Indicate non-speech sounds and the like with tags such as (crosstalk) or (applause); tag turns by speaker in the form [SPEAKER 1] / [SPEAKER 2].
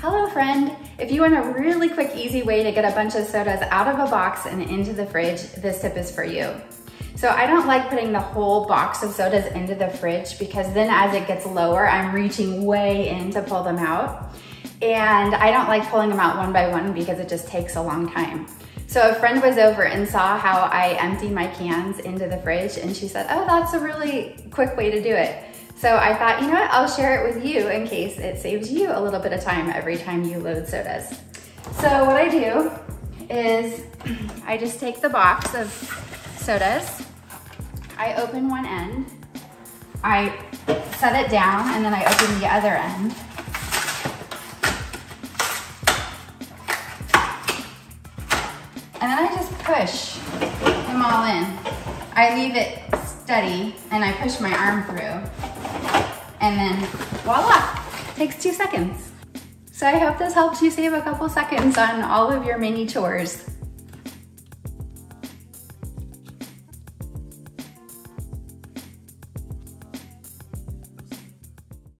[SPEAKER 1] Hello friend! If you want a really quick, easy way to get a bunch of sodas out of a box and into the fridge, this tip is for you. So I don't like putting the whole box of sodas into the fridge because then as it gets lower, I'm reaching way in to pull them out. And I don't like pulling them out one by one because it just takes a long time. So a friend was over and saw how I empty my cans into the fridge and she said, oh, that's a really quick way to do it. So I thought, you know what, I'll share it with you in case it saves you a little bit of time every time you load sodas. So what I do is (clears throat) I just take the box of sodas, I open one end, I set it down, and then I open the other end. And then I just push them all in. I leave it steady and I push my arm through and then voila, takes two seconds. So I hope this helps you save a couple seconds on all of your mini chores.